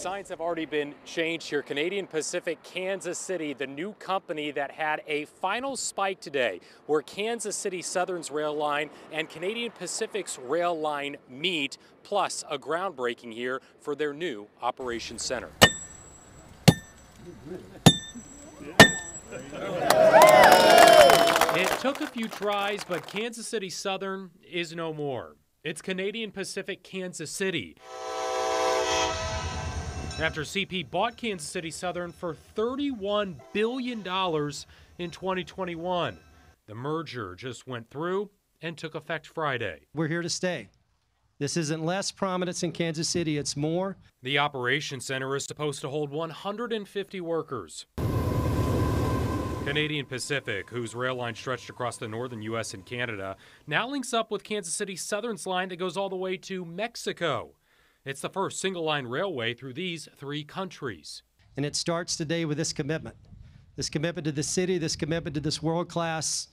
signs have already been changed here. Canadian Pacific Kansas City, the new company that had a final spike today, where Kansas City Southern's rail line and Canadian Pacific's rail line meet, plus a groundbreaking here for their new operations center. It took a few tries, but Kansas City Southern is no more. It's Canadian Pacific Kansas City. After CP bought Kansas City Southern for $31 billion in 2021, the merger just went through and took effect Friday. We're here to stay. This isn't less prominence in Kansas City, it's more. The Operations Center is supposed to hold 150 workers. Canadian Pacific, whose rail line stretched across the northern U.S. and Canada, now links up with Kansas City Southern's line that goes all the way to Mexico. It's the first single line railway through these three countries. And it starts today with this commitment this commitment to the city, this commitment to this world class